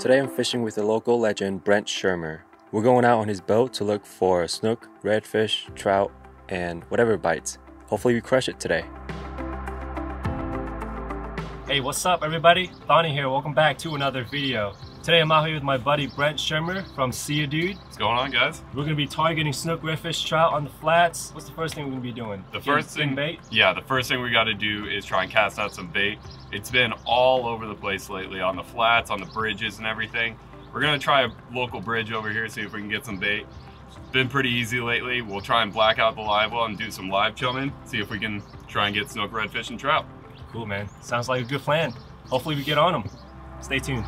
Today I'm fishing with the local legend Brent Schirmer. We're going out on his boat to look for snook, redfish, trout, and whatever bites. Hopefully we crush it today. Hey, what's up everybody? Thonny here, welcome back to another video. Today I'm out here with my buddy Brent Schirmer from See Ya Dude. What's going on guys? We're gonna be targeting snook, redfish, trout on the flats. What's the first thing we're gonna be doing? The Getting first thing, bait? yeah, the first thing we got to do is try and cast out some bait. It's been all over the place lately on the flats, on the bridges and everything. We're gonna try a local bridge over here, see if we can get some bait. It's been pretty easy lately. We'll try and black out the live well and do some live chumming, see if we can try and get snook, redfish, and trout. Cool man, sounds like a good plan. Hopefully we get on them. Stay tuned.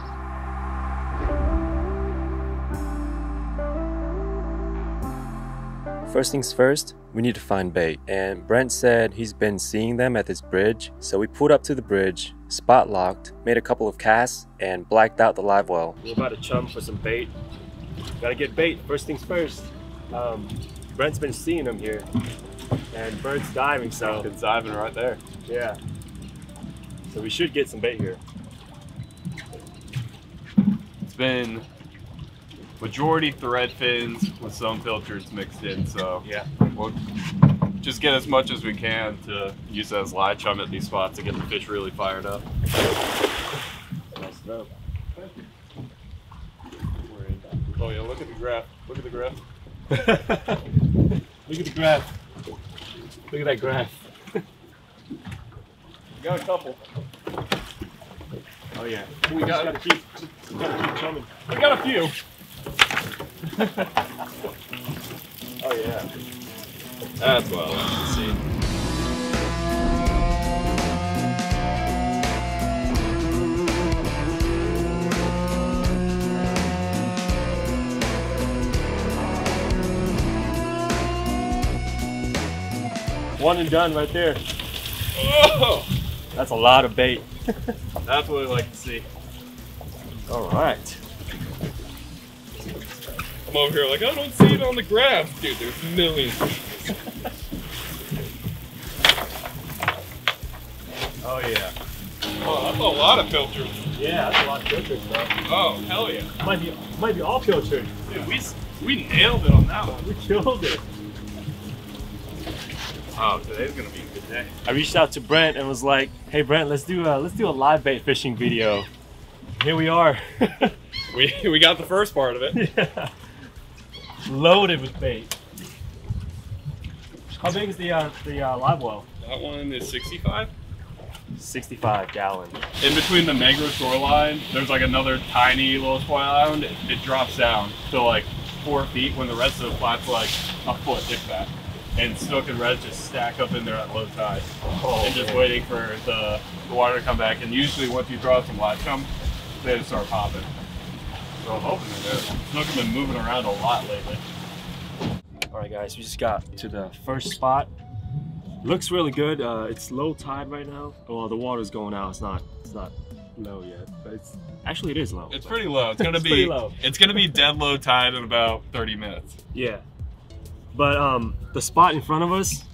First things first, we need to find bait. And Brent said he's been seeing them at this bridge. So we pulled up to the bridge, spot locked, made a couple of casts, and blacked out the live well. We're about to chum for some bait. Gotta get bait, first things first. Um, Brent's been seeing them here. And Brent's diving, so It's diving right there. yeah. So we should get some bait here. It's been majority thread fins with some filters mixed in, so Yeah. we'll just get as much as we can to use as live chum at these spots to get the fish really fired up. Nice. Oh yeah, look at the graph. Look at the graph. Look at the graph. Look at that graph. Got a couple. Oh yeah. We got gotta keep, we gotta keep chumming. we got a few. Oh yeah. That's what I like to see. One and done right there. Oh, That's a lot of bait. that's what I like to see. All right. I'm over here like I don't see it on the graph, dude. There's millions. Oh yeah. Oh, that's a lot of filters. Yeah, that's a lot of filters, bro. Oh hell yeah, Might be, might be all filtered. dude. We we nailed it on that one. We killed it. Oh, today's gonna be a good day. I reached out to Brent and was like, "Hey Brent, let's do a let's do a live bait fishing video." Here we are. We we got the first part of it. yeah. Loaded with bait. How big is the uh, the uh, live well? That one is 65. 65 gallon. In between the mangrove shoreline, there's like another tiny little spoil island. It, it drops down to like four feet when the rest of the flat's like a foot, if that. And snook and red just stack up in there at low tide. Oh, and just man. waiting for the, the water to come back. And usually once you draw some live chum, they just start popping. So I'm hoping they're there. Snook have been moving around a lot lately. All right, guys, we just got to the first spot. Looks really good. Uh, it's low tide right now. Well, the water's going out. It's not. It's not low yet, but it's actually it is low. It's pretty low. It's gonna It's be pretty low. it's gonna be dead low tide in about 30 minutes. Yeah. But um, the spot in front of us,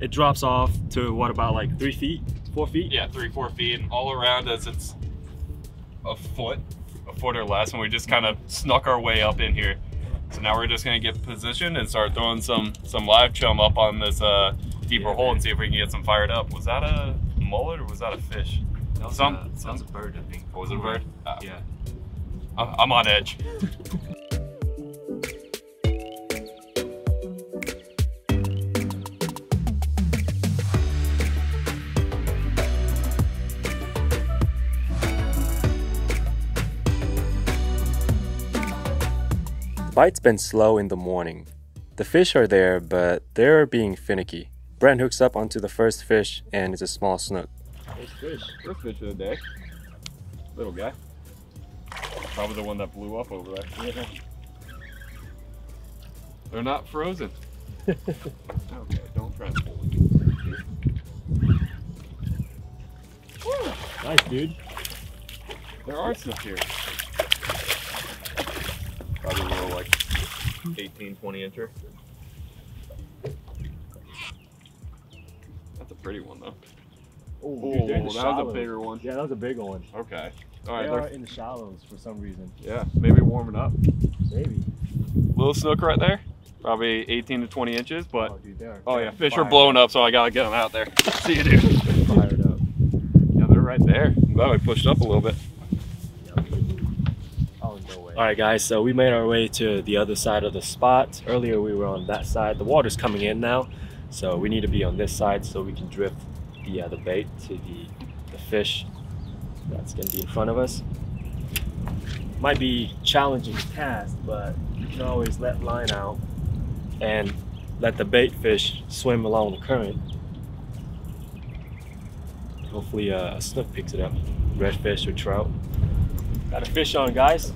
it drops off to what about like three feet, four feet? Yeah, three, four feet, and all around us it's a foot, a foot or less, and we just kind of snuck our way up in here. So now we're just gonna get positioned and start throwing some some live chum up on this uh, deeper Yeah, hole man. and see if we can get some fired up. Was that a mullet or was that a fish? That was, Some- a, that was a bird, I think. Or was it a bird? Ah, Yeah. I- I'm on edge. bite's been slow in the morning. The fish are there, but they're being finicky. Brent hooks up onto the first fish, and it's a small snook. First fish. First fish of the day. Little guy. Probably the one that blew up over there. They're not frozen. okay, don't try and pull it. Nice, dude. There are snook here. Probably a little like 18, 20 incher. That's a pretty one though. Oh, that was a bigger one. Yeah, that was a bigger one. Okay. All They are in the shallows for some reason. Yeah, maybe warming up. Maybe. Little snook right there. Probably 18 to 20 inches, but oh, dude, oh yeah, fish are blowing up, so I gotta get them out there. See you, dude. Fired up. Yeah, they're right there. I'm glad we pushed up a little bit. Way. All right, guys. So we made our way to the other side of the spot. Earlier we were on that side. The water's coming in now, so we need to be on this side so we can drift the uh, the bait to the the fish that's gonna be in front of us. Might be challenging to cast, but you can always let line out and let the bait fish swim along the current. Hopefully uh, a snook picks it up. Redfish or trout. Got a fish on, guys.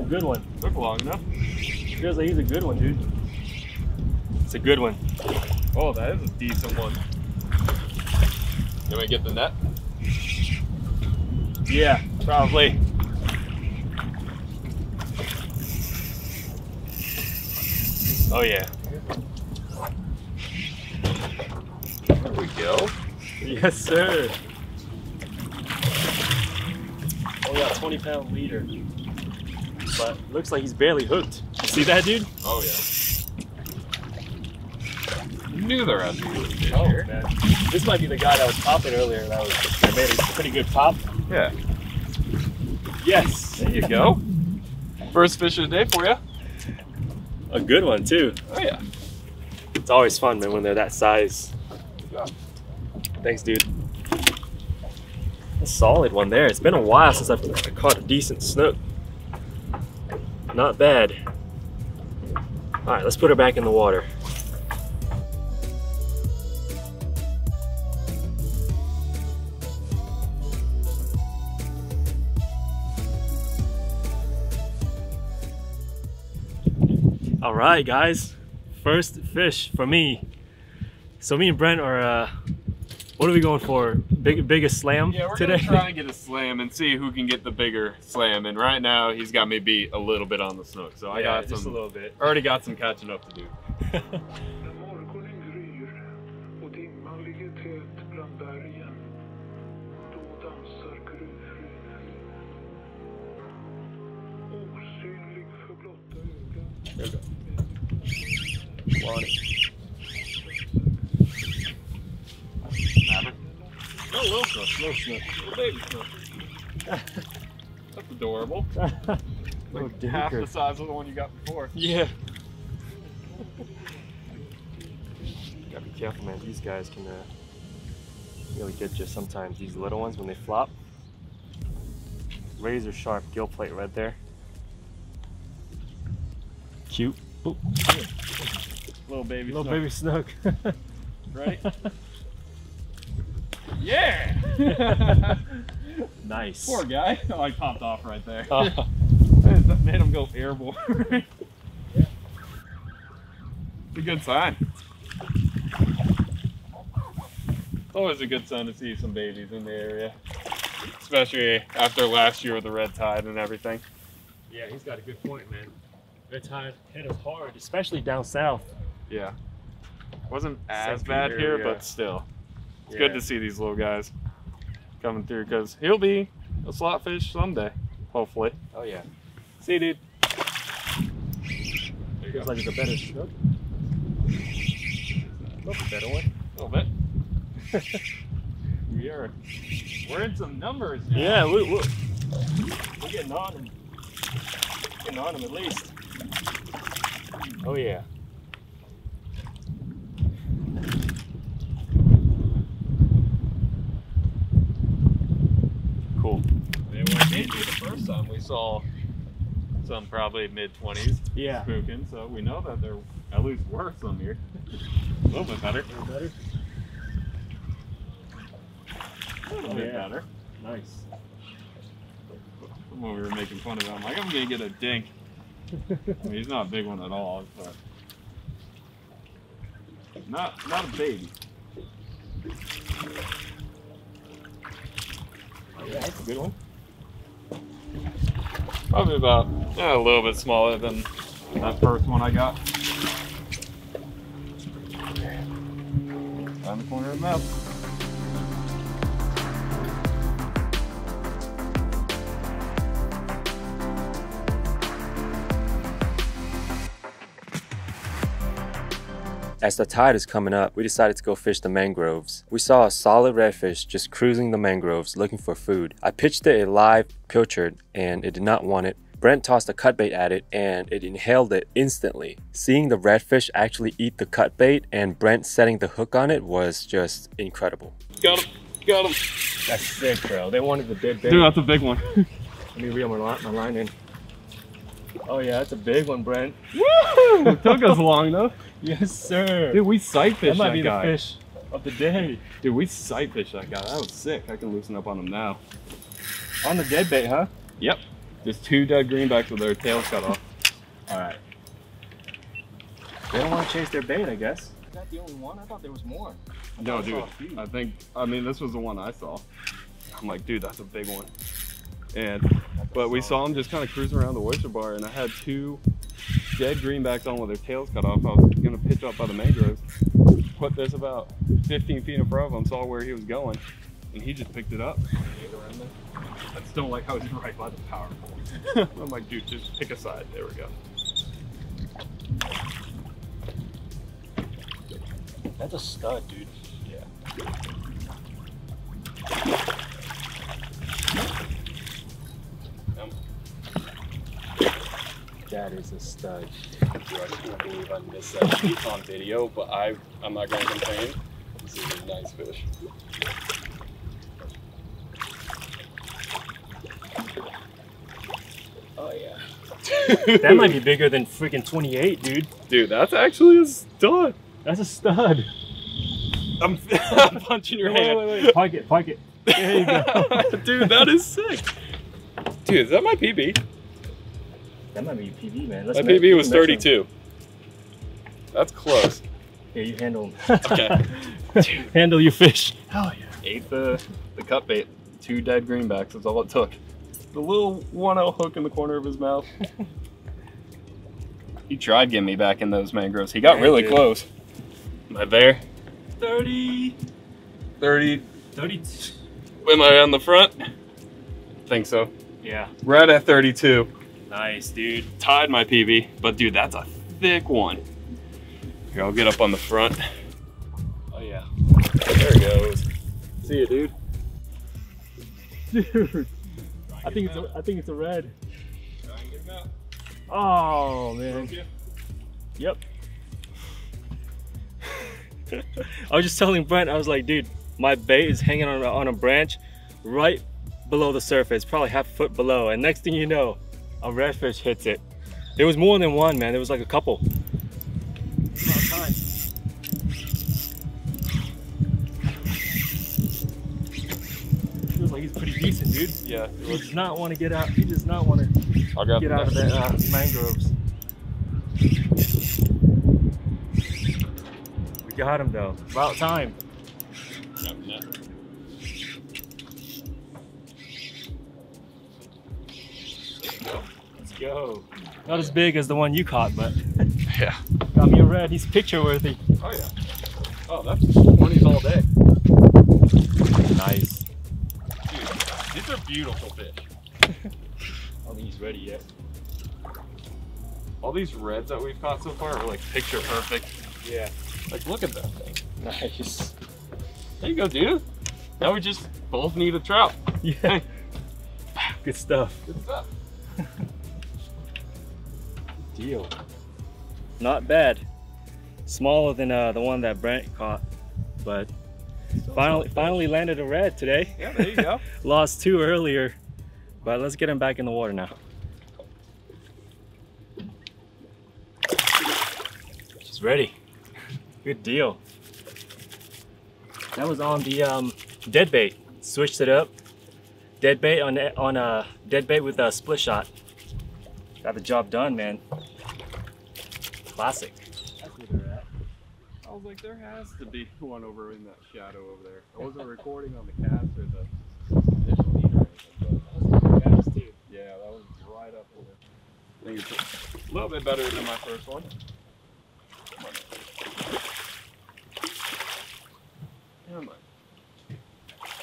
It's a good one. Took long enough. Feels like he's a good one, dude. It's a good one. Oh, that is a decent one. Can we get the net? Yeah, probably. Oh yeah. There we go. Yes, sir. Oh yeah, 20 pound leader. But looks like he's barely hooked. See that, dude? Oh yeah. Knew there had to be fish Oh here. man, this might be the guy that was popping earlier. That was that made a pretty good pop. Yeah. Yes, There you go. First fish of the day for you. a good one too. Oh yeah. It's always fun, man, when they're that size. Thanks, dude. A solid one there. It's been a while since I've caught a decent snook. Not bad. All right, let's put her back in the water. All right, guys. First fish for me. So me and Brent are. Uh, what are we going for? Big biggest slam Yeah, we're today. gonna try and get a slam and see who can get the bigger slam. And right now, he's got me beat a little bit on the snook. So I yeah, got just a little bit. Already got some catching up to do. När morgonen gryr och little snook, little baby snook. That's adorable. Little Like half the size of the one you got before. Yeah. Gotta be careful, man. These guys can uh, really get you sometimes. These little ones when they flop. Razor sharp gill plate right there. Cute. Little baby little snook. baby snook. Right? Yeah! nice. Poor guy. Oh, I popped off right there. Oh. That made him go airborne. It's a good sign. It's Always a good sign to see some babies in the area. Especially after last year with the red tide and everything. yeah, he's got a good point, man. Red tide hit us hard, especially down south. Yeah. Wasn't as St. bad here, but still. It's good to see these little guys coming through because he'll be a slot fish someday, hopefully. Oh yeah. See, dude. There you go. Feels like it's a better snook. That's a better one. A little bit. we are. We're in some numbers now. Yeah, we, we, we're getting on him. Getting on him at least. Oh yeah. Cool. They weren't easy the first time we saw some probably mid 20s Yeah. spooking, so we know that there at least were some here. a little bit better. A little better. A little Oh, bit yeah. better. Nice. When we were making fun of him, like I'm gonna get a dink. I mean, he's not a big one at all, but not not a baby. Oh, yeah, that's a good one. Probably about yeah, a little bit smaller than that first one I got. Down the corner of the mouth. As the tide is coming up, we decided to go fish the mangroves. We saw a solid redfish just cruising the mangroves looking for food. I pitched it a live pilchard and it did not want it. Brent tossed a cutbait at it and it inhaled it instantly. Seeing the redfish actually eat the cutbait and Brent setting the hook on it was just incredible. Got him. Got him. That's sick, bro. They wanted the big bait. Dude, that's a big one. Let me reel my line in. Oh yeah, that's a big one, Brent. Woo! Took us long enough. Yes, sir. Dude, we sight that fished might that, be guy. the fish of the day. Dude, we sight fished that guy. That was sick. I can loosen up on him now. On the dead bait, huh? Yep. Just two dead greenbacks with their tails cut off. All right. They don't want to chase their bait, I guess. Is that the only one? I thought there was more. I No, dude. saw a few. I think, I mean, this was the one I saw. I'm like, dude, that's a big one. And, but we saw him just kind of cruising around the oyster bar, and I had two dead greenbacks on with their tails cut off. I was gonna pitch up by the mangroves, put this about 15 feet in front of him, saw where he was going, and he just picked it up. I just don't like how he's right by the power pole. I'm like, dude, just pick a side. There we go. That's a stud, dude. Yeah. That is a stud. I can't believe I missed that uh, sheet on video, but I, I'm not going to complain. This is a nice fish. Oh yeah. that might be bigger than freaking 28, dude. Dude, that's actually a stud. That's a stud. I'm, I'm punching your hand. Wait, wait, wait. Park it, park it. There you go. Dude, that is sick. Dude, is that my PB? That might be your PB, man. Let's My me- PB was measure 'em. 32. That's close. Yeah, you handle them. Okay. handle your fish. Hell yeah. Ate the, the cut bait. Two dead greenbacks is all it took. The little 1L hook in the corner of his mouth. he tried getting me back in those mangroves. He got Yeah, really dude. close. Am I there? 30. 30. 30. Am I on the front? think so. Yeah. Right at 32. Nice, dude. Tied my PB, but dude, that's a thick one. Here, I'll get up on the front. Oh yeah. There it goes. See you, dude. Dude. I think it's a, I think it's a red. Oh man. Yep. I was just telling Brent, I was like, dude, my bait is hanging on a, on a branch right below the surface, probably half a foot below. And next thing you know, a redfish hits it. There was more than one, man. There was like a couple. Feels like he's pretty decent, dude. Yeah. He does not want to get out. He does not want to get out of the uh, mangroves. We got him though. About time. Grab the net. Let's go. Not as big as the one you caught, but Yeah. got me a red. He's picture worthy. Oh yeah. Oh, that's 20s all day. Nice. Dude, these are beautiful fish. I don't think he's ready yet. All these reds that we've caught so far are like picture perfect. Yeah. Like, look at that thing. Nice. There you go, dude. Now we just both need a trout. Yeah. Good stuff. Good stuff. Deal. Not bad. Smaller than uh, the one that Brent caught, but finally finally landed a red today. Yeah, there you go. Lost two earlier, but let's get him back in the water now. She's ready. Good deal. That was on the um, dead bait. Switched it up. Dead bait on on a dead bait with a split shot. Got the job done, man. Classic. That's where they're at. I was like, there has to be one over in that shadow over there. I wasn't recording on the cast or the initial feed or anything, but yeah, that was right up there. I think it's a little bit better than my first one. Come on. Come on.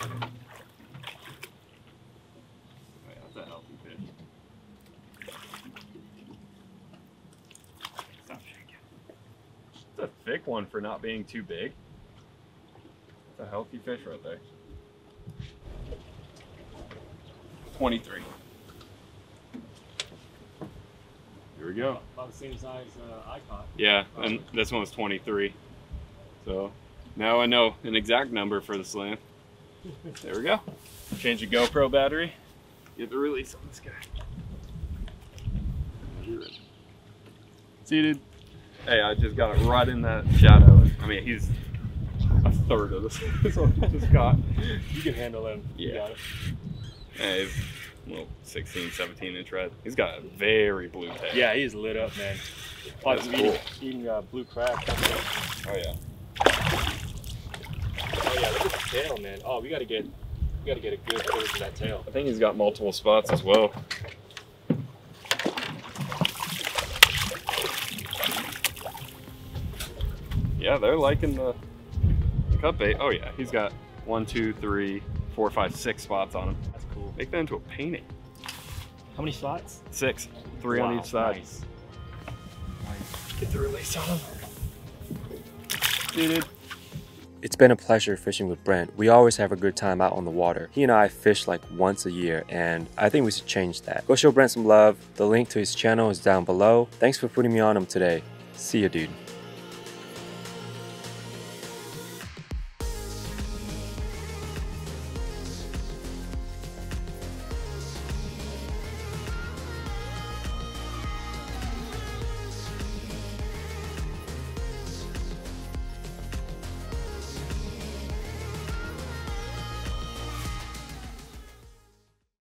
Oh, yeah, that's a healthy fish. Stop shaking. It's a thick one for not being too big. It's a healthy fish right there. 23. Here we go. About the same size uh, I caught. Yeah, and this one was 23. So now I know an exact number for the slam. There we go. Change the GoPro battery. Get the release on this guy. See, dude? Hey, I just got it right in that shadow. I mean, he's a third of this, I just got. You can handle him. You Yeah. got it. Yeah, he's little 16, 17 inch red. He's got a very blue tail. Yeah, he's lit up, man. That's eating, cool. eating uh, blue crab. Oh, yeah. Oh yeah, look at the tail, man. Oh, we gotta get, we gotta get a good footage of that tail. I think he's got multiple spots as well. Yeah, they're liking the cut bait. Oh yeah, he's got one, two, three, four, five, six spots on him. That's cool. Make that into a painting. How many spots? Six, three on each side. Nice. Get the release on him. Dude, It's been a pleasure fishing with Brent. We always have a good time out on the water. He and I fish like once a year, and I think we should change that. Go show Brent some love. The link to his channel is down below. Thanks for putting me on him today. See ya, dude.